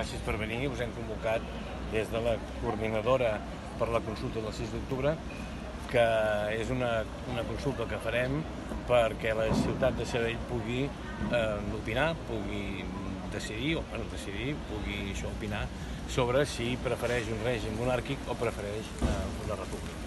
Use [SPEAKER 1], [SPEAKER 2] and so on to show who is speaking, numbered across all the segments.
[SPEAKER 1] gràcies per venir. Us hem convocat des de la coordinadora per la consulta del 6 d'octubre, que és una, una consulta que farem perquè la ciutat de Sabadell pugui eh, opinar, pugui decidir, o bueno, decidir, pugui això opinar sobre si prefereix un règim monàrquic o prefereix eh, una república.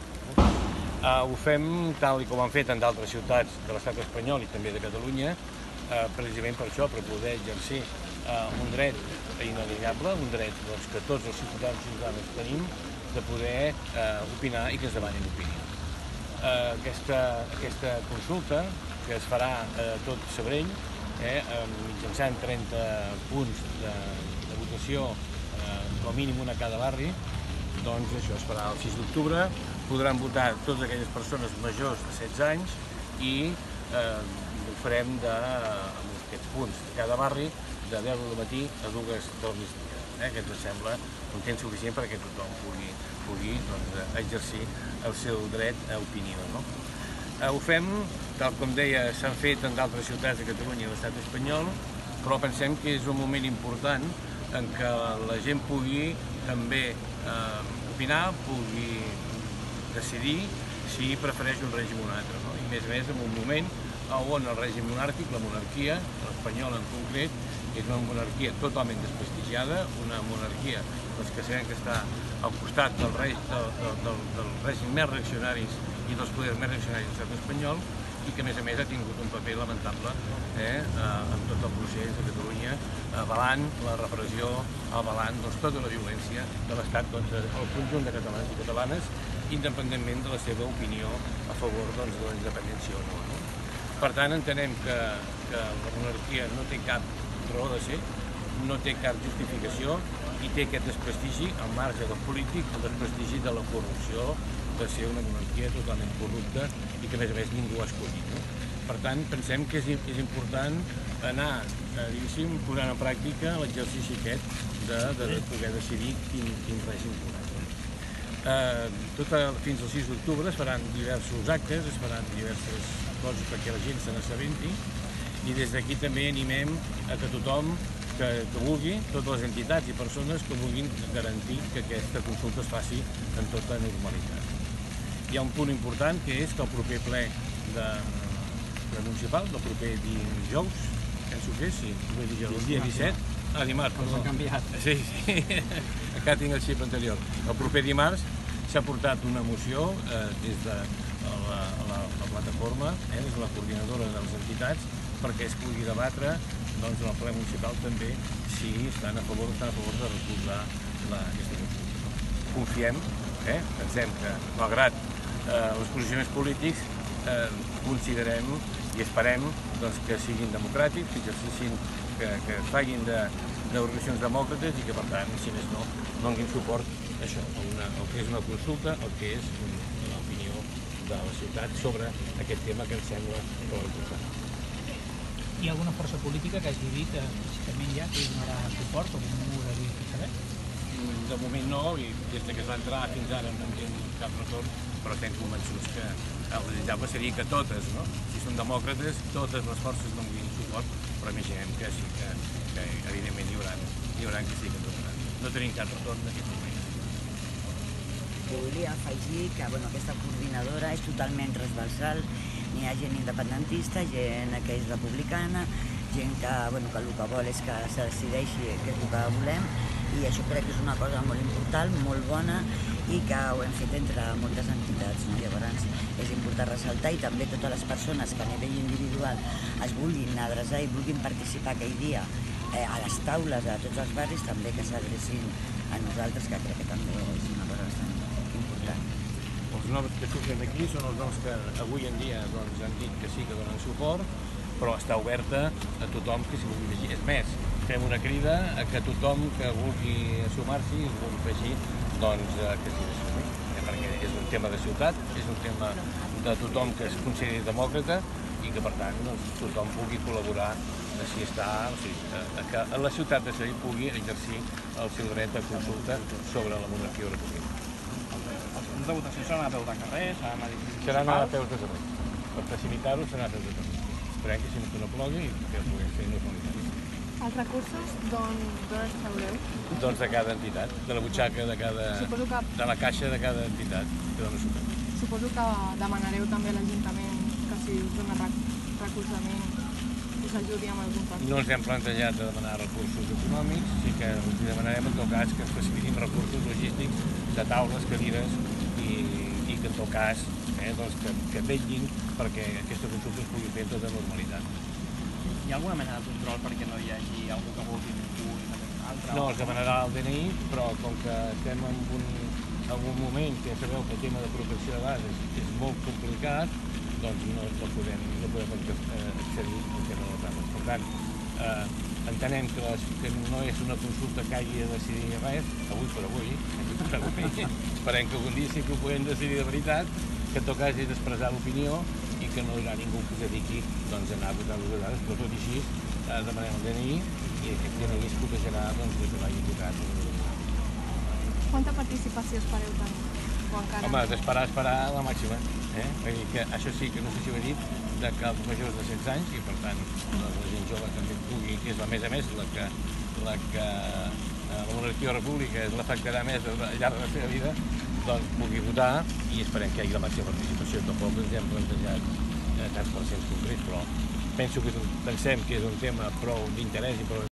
[SPEAKER 1] Eh, ho fem tal i com han fet en d'altres ciutats de l'estat espanyol i també de Catalunya, eh, precisament per això, per poder exercir eh, un dret inalienable, un dret doncs, que tots els ciutadans i ciutadanes tenim de poder eh, opinar i que es demanin opinió. Eh, aquesta, aquesta consulta, que es farà eh, tot Sabrell, eh, mitjançant 30 punts de, de votació, eh, com a mínim una a cada barri, doncs això es farà el 6 d'octubre, podran votar totes aquelles persones majors de 16 anys i eh, ho farem de, amb aquests punts de cada barri de 10 del matí a 2 del migdia, eh, que ens sembla un temps suficient perquè tothom pugui, pugui doncs, exercir el seu dret a opinió. No? Eh, ho fem, tal com deia, s'han fet en d'altres ciutats de Catalunya i l'estat espanyol, però pensem que és un moment important en què la gent pugui també eh, opinar, pugui decidir si prefereix un règim o un altre. No? I més a més en un moment on el règim monàrquic, la monarquia, l'espanyol en concret, és una monarquia totalment desprestigiada, una monarquia doncs, que sabem que està al costat del, rei, del, del, del, del règim més reaccionaris i dels poders més reaccionaris de l'estat espanyol i que a més a més ha tingut un paper lamentable eh, en tot el procés de Catalunya, avalant la repressió, avalant doncs, tota la violència de l'Estat contra el conjunt de catalans i catalanes, independentment de la seva opinió a favor doncs, de la independència o no. no? Per tant, entenem que, que la monarquia no té cap raó de ser, no té cap justificació i té aquest desprestigi al marge del polític, el desprestigi de la corrupció, de ser una monarquia totalment corrupta i que a més a més ningú ha escollit. No? Per tant, pensem que és, és important anar, eh, diguéssim, posant en pràctica l'exercici aquest de, de, de poder decidir quin, quin règim volem. Eh, tot el, fins al 6 d'octubre es faran diversos actes, es faran diverses coses perquè la gent se n'assabenti i des d'aquí també animem a que tothom que, que vulgui, totes les entitats i persones que vulguin garantir que aquesta consulta es faci en tota normalitat. Hi ha un punt important que és que el proper ple de, de municipal, el proper dijous, penso que és, sí, el dia 17, Ah, dimarts, perdó.
[SPEAKER 2] Canviat.
[SPEAKER 1] Sí, sí, encara tinc el xip anterior. El proper dimarts s'ha portat una moció eh, des de la, la, la plataforma, eh, des de la coordinadora de les entitats, perquè es pugui debatre doncs, en el ple municipal també si estan a favor o estan a favor de recolzar la, aquesta consulta. Confiem, eh, pensem que, malgrat eh, els posicionaments polítics, eh, considerem i esperem doncs, que siguin democràtics, que exercicin que, que facin d'organitzacions de, demòcrates i que, per tant, si més no, donin suport a això, a una, el que és una consulta, el que és l'opinió de la ciutat sobre aquest tema que ens sembla prou important.
[SPEAKER 2] Hi ha alguna força política que hagi dit eh, explícitament ja que donarà suport o que no ho hagi fet saber?
[SPEAKER 1] De moment no, i des que es va entrar fins ara no en tenim cap retorn, però estem convençuts que el desitjable seria que totes, no? si són demòcrates, totes les forces donin suport, però imaginem que sí, que, que evidentment hi haurà, hi haurà que sí que donaran. No tenim cap retorn en aquest moment.
[SPEAKER 3] Volia afegir que bueno, aquesta coordinadora és totalment transversal, n'hi ha gent independentista, gent que és republicana, gent que, bueno, que el que vol és que se decideixi què és el que volem i això crec que és una cosa molt important, molt bona i que ho hem fet entre moltes entitats. No? Llavors és important ressaltar i també totes les persones que a nivell individual es vulguin adreçar i vulguin participar aquell dia eh, a les taules de tots els barris també que s'adrecin a nosaltres, que crec que també és una cosa bastant important.
[SPEAKER 1] Els noms que surten aquí són els noms que avui en dia doncs, han dit que sí que donen suport, però està oberta a tothom que s'hi vulgui llegir. És més, fem una crida a que tothom que vulgui sumar-s'hi, es vulgui afegir, doncs que s'hi assumir. Eh, perquè és un tema de ciutat, és un tema de tothom que es consideri demòcrata i que, per tant, doncs, tothom pugui col·laborar si està, o sigui, que la ciutat de Sevilla pugui exercir el seu dret a consulta sobre la monarquia o
[SPEAKER 4] punts de votació seran a peu de carrer, seran a edificis
[SPEAKER 1] Seran a peus de carrer. Per facilitar-ho serà a peus de carrer. Esperem que si no, que no plogui i que ho puguem fer normalitat.
[SPEAKER 5] Els recursos d'on d'on els traureu?
[SPEAKER 1] Doncs de cada entitat, de la butxaca de cada...
[SPEAKER 5] Suposo que,
[SPEAKER 1] de la caixa de cada entitat que dona suport.
[SPEAKER 5] suposo que demanareu també a l'Ajuntament que si us dona rec recolzament us ajudi amb algun.
[SPEAKER 1] No ens hem plantejat de demanar recursos econòmics, sí que els demanarem en tot cas que ens facilitin recursos logístics de taules, cadires i, i que en tot cas eh, doncs que, que vetllin perquè aquesta consulta es pugui fer amb tota normalitat.
[SPEAKER 4] Hi ha alguna mena de control perquè no hi hagi algú que vulgui punt i altre?
[SPEAKER 1] No, es demanarà el DNI, però com que estem en un, en un moment que ja sabeu que el tema de protecció de dades és molt complicat, doncs no, no podem, no podem accedir al tema de les dades. Per tant, eh, entenem que, les, que no és una consulta que hagi de decidir res, avui per avui, per avui, esperem que algun dia sí que ho podem decidir de veritat, que en tot cas és d'expressar l'opinió i que no hi haurà ningú que dediqui doncs, anar a votar les dades, però tot i així eh, demanem el DNI i aquest DNI es protegerà doncs, des que vagi votat.
[SPEAKER 5] Quanta participació espereu tenir? Encara
[SPEAKER 1] Home, d'esperar, esperar la màxima. Eh? Dir que això sí que no sé si ho he dit, de que els majors de 16 anys, i per tant doncs, la gent jove també pugui, que és a més a més la que, la que eh, la monarquia república l'afectarà més al llarg de la seva vida, doncs pugui votar i esperem que hi hagi la màxima participació. Tampoc ens hem plantejat eh, tants percents concrets, però penso que pensem que és un tema prou d'interès i prou